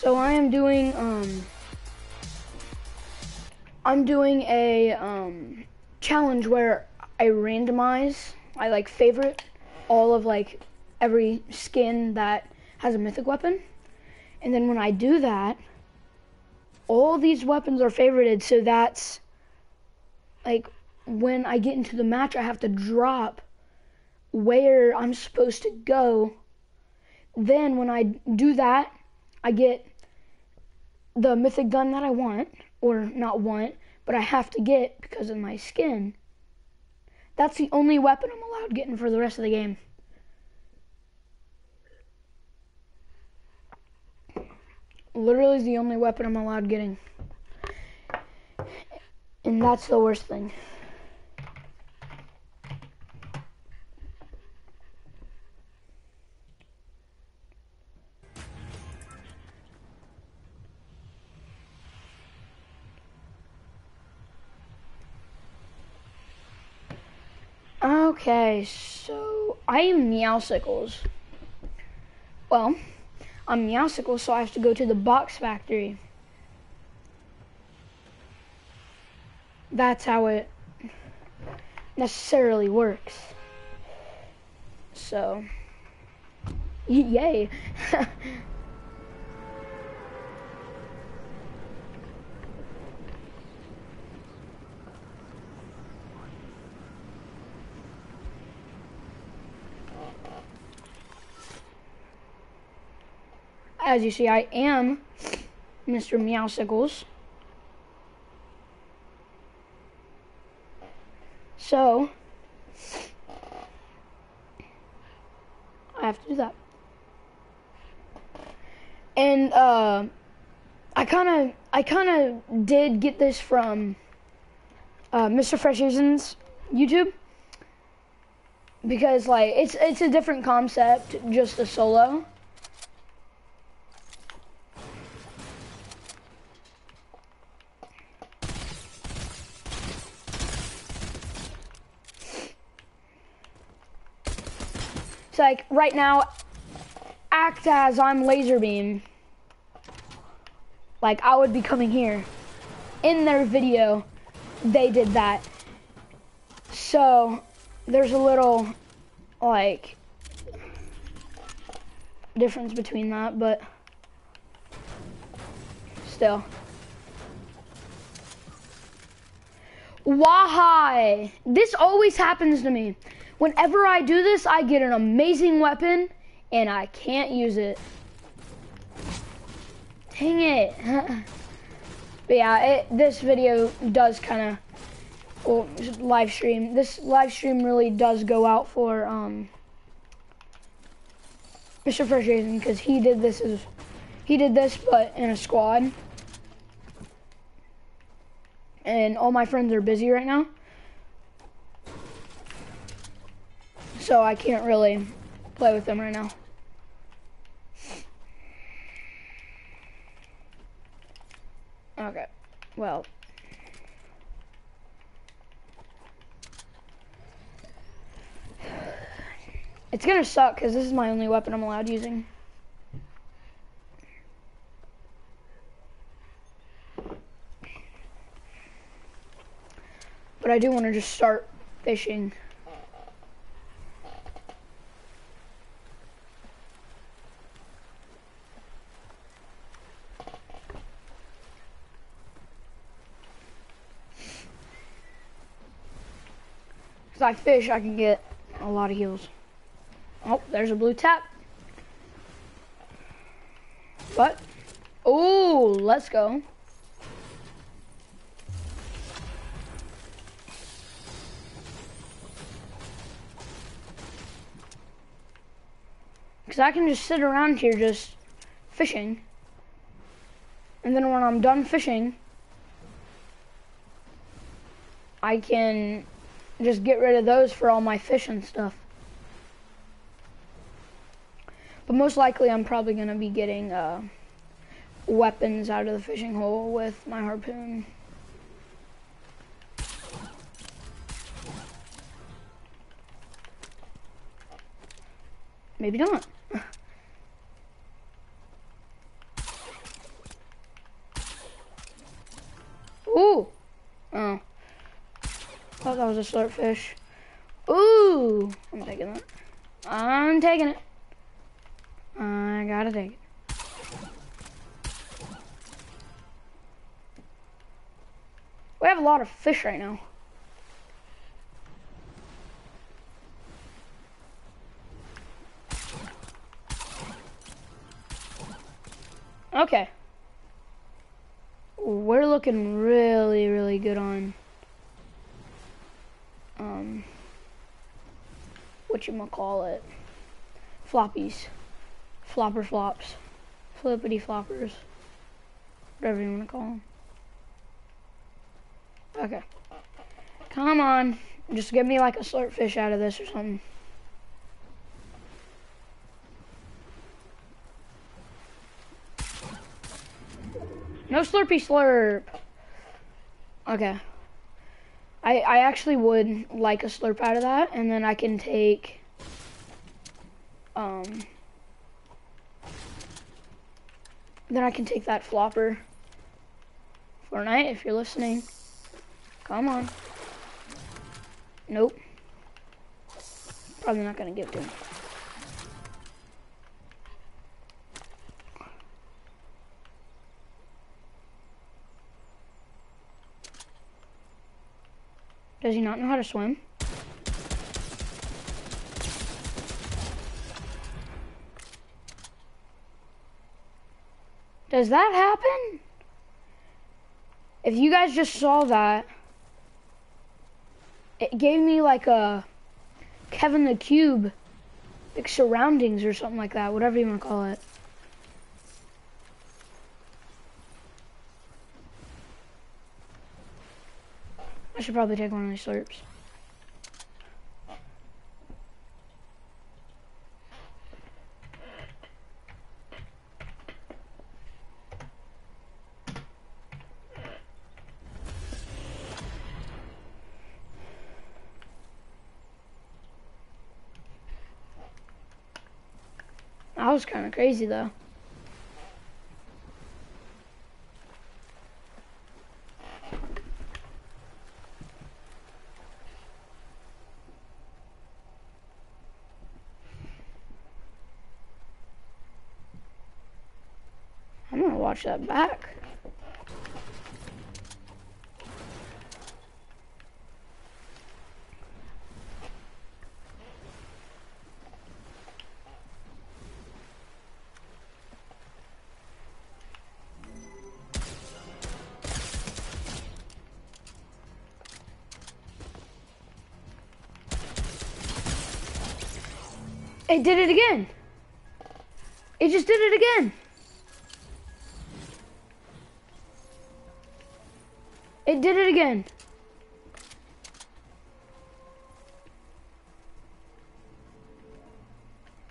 So I am doing um I'm doing a um challenge where I randomize I like favorite all of like every skin that has a mythic weapon. And then when I do that, all these weapons are favorited, so that's like when I get into the match I have to drop where I'm supposed to go. Then when I do that, I get the mythic gun that I want, or not want, but I have to get because of my skin. That's the only weapon I'm allowed getting for the rest of the game. Literally is the only weapon I'm allowed getting. And that's the worst thing. Okay, so I am Meowscles. Well, I'm Meowscles, so I have to go to the box factory. That's how it necessarily works. So, yay. As you see, I am Mr. Meowscles. So, I have to do that. And uh, I kind of, I kind of did get this from uh, Mr. Fresh Asians YouTube because like it's it's a different concept, just a solo. It's like right now, act as I'm laser beam. Like I would be coming here. In their video, they did that. So there's a little like difference between that, but still. Why? This always happens to me. Whenever I do this, I get an amazing weapon and I can't use it. Dang it. but yeah, it, this video does kind of, well, live stream. This live stream really does go out for um, Mr. Fresh Asian because he did this as, he did this but in a squad. And all my friends are busy right now. So I can't really play with them right now. Okay, well. It's gonna suck because this is my only weapon I'm allowed using. But I do want to just start fishing. I fish, I can get a lot of heals. Oh, there's a blue tap. What? Oh, let's go. Because I can just sit around here just fishing. And then when I'm done fishing, I can just get rid of those for all my fish and stuff. But most likely I'm probably going to be getting uh, weapons out of the fishing hole with my harpoon. Maybe not. That was a slurp fish. Ooh, I'm taking that. I'm taking it. I gotta take it. We have a lot of fish right now. Okay. We're looking really, really good on um what you call it floppies flopper flops flippity floppers whatever you want to call them okay. Come on. Just give me like a slurp fish out of this or something. No slurpy slurp. Okay I, I actually would like a slurp out of that, and then I can take, um, then I can take that flopper. Fortnite, if you're listening, come on. Nope. Probably not gonna give to him. Does he not know how to swim? Does that happen? If you guys just saw that, it gave me like a Kevin the Cube, like surroundings or something like that, whatever you want to call it. I should probably take one of these slurps. That was kind of crazy though. Watch that back. It did it again. It just did it again.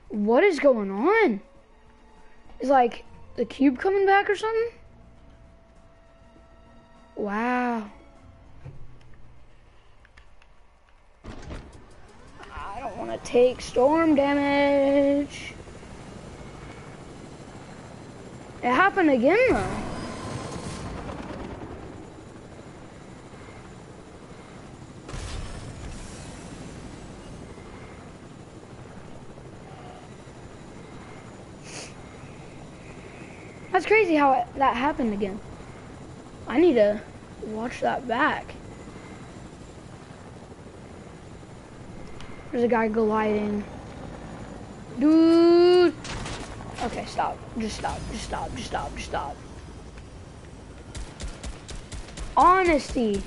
What is going on? Is like the cube coming back or something? Wow. I don't want to take storm damage. It happened again though. That's crazy how it, that happened again. I need to watch that back. There's a guy gliding. Dude. Okay, stop. Just stop. Just stop. Just stop. Just stop. Honesty.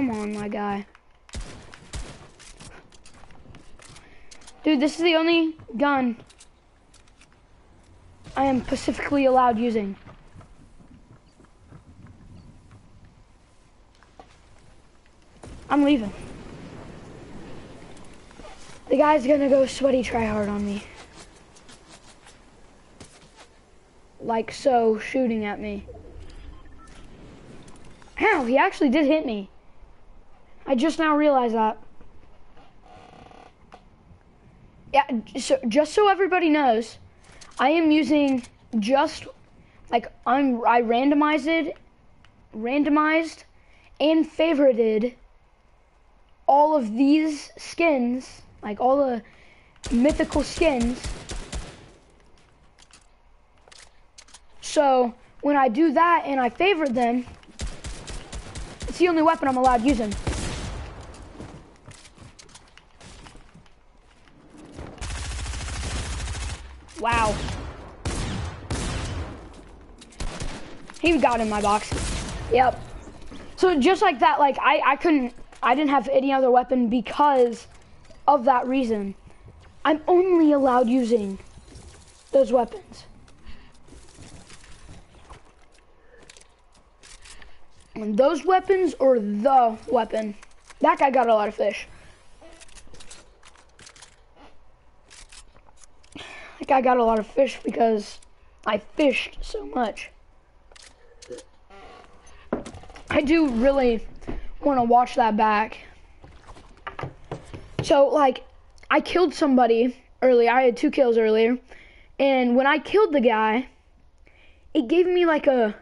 Come on, my guy. Dude, this is the only gun I am specifically allowed using. I'm leaving. The guy's gonna go sweaty try hard on me. Like so, shooting at me. Ow, he actually did hit me. I just now realized that. Yeah, so just so everybody knows, I am using just like I'm I randomized randomized and favorited all of these skins, like all the mythical skins. So when I do that and I favor them, it's the only weapon I'm allowed using. Wow. He got in my box. Yep. So just like that, like I, I couldn't, I didn't have any other weapon because of that reason. I'm only allowed using those weapons. And those weapons or the weapon. That guy got a lot of fish. That guy got a lot of fish because I fished so much. I do really want to watch that back. So, like, I killed somebody earlier. I had two kills earlier. And when I killed the guy, it gave me like a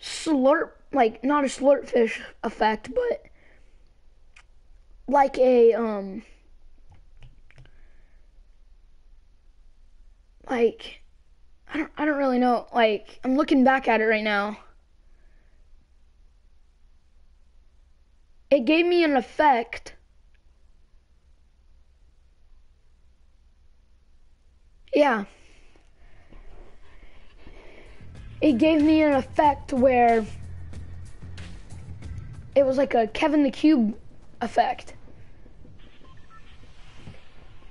slurp, like, not a slurp fish effect, but like a, um, like, I don't, I don't really know. Like, I'm looking back at it right now. It gave me an effect. Yeah. It gave me an effect where it was like a Kevin the Cube effect.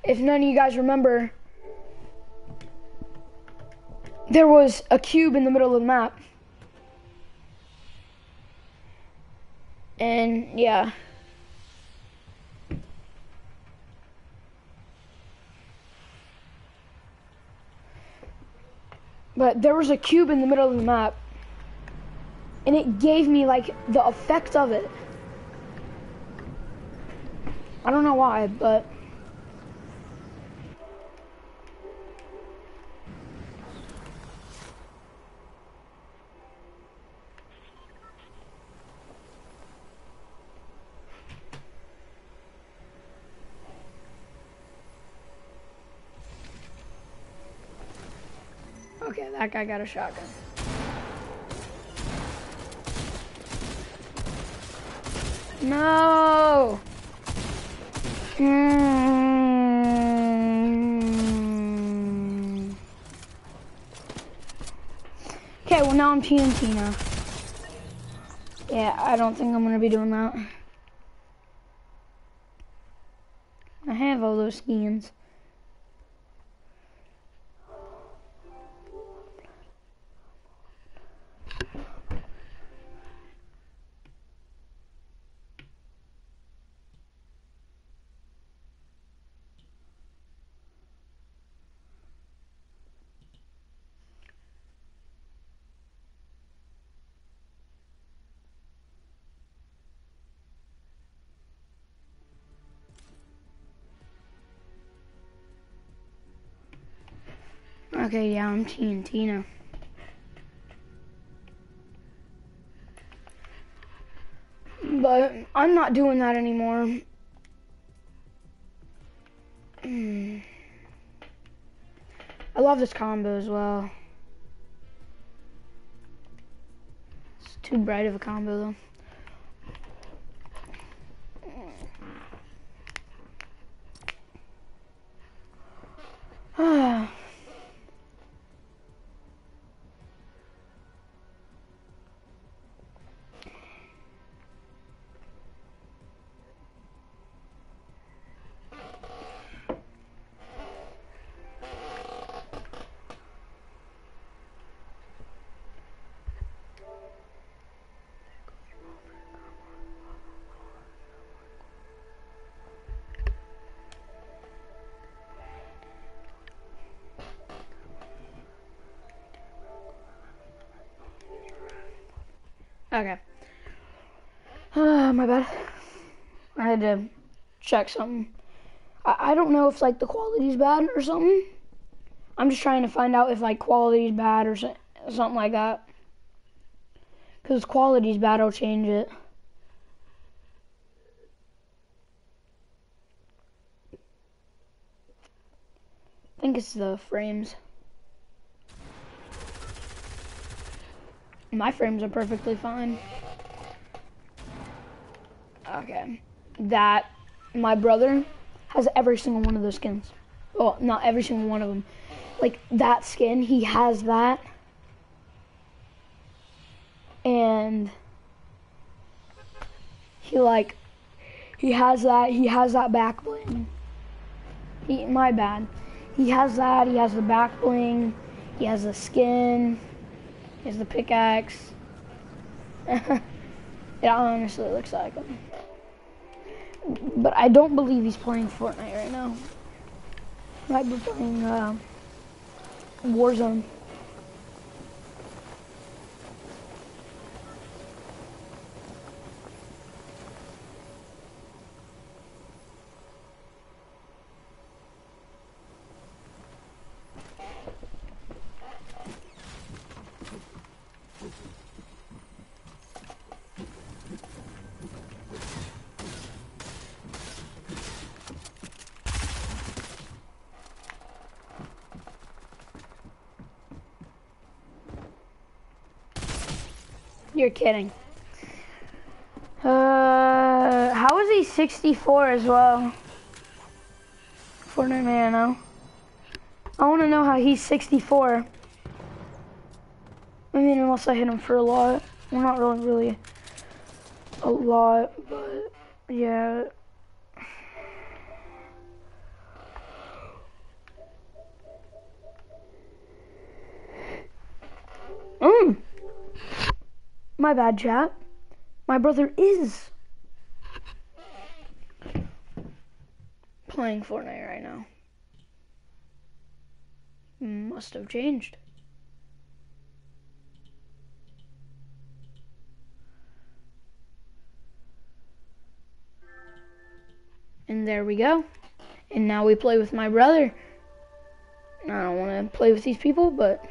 If none of you guys remember, there was a cube in the middle of the map. And yeah. But there was a cube in the middle of the map. And it gave me like the effect of it. I don't know why, but Okay, that guy got a shotgun. No! Mm. Okay, well now I'm TNT now. Yeah, I don't think I'm gonna be doing that. I have all those skins. Okay, yeah, I'm TNT now. But I'm not doing that anymore. Hmm. I love this combo as well. It's too bright of a combo though. Okay. Uh, my bad. I had to check something. I, I don't know if like the quality's bad or something. I'm just trying to find out if like quality's bad or so- something like that. Cause quality's bad, I'll change it. I think it's the frames. My frames are perfectly fine. Okay. That, my brother has every single one of those skins. Well, not every single one of them. Like, that skin, he has that. And he, like, he has that, he has that back bling. He, my bad. He has that, he has the back bling, he has the skin, has the pickaxe. it honestly looks like him. But I don't believe he's playing Fortnite right now. Might be playing uh, Warzone. You're kidding. Uh, how is he 64 as well? Fortnite know. I want to know how he's 64. I mean, unless I hit him for a lot. Well, not really, really a lot, but yeah. My bad, chat. My brother is playing Fortnite right now. Must have changed. And there we go. And now we play with my brother. I don't want to play with these people, but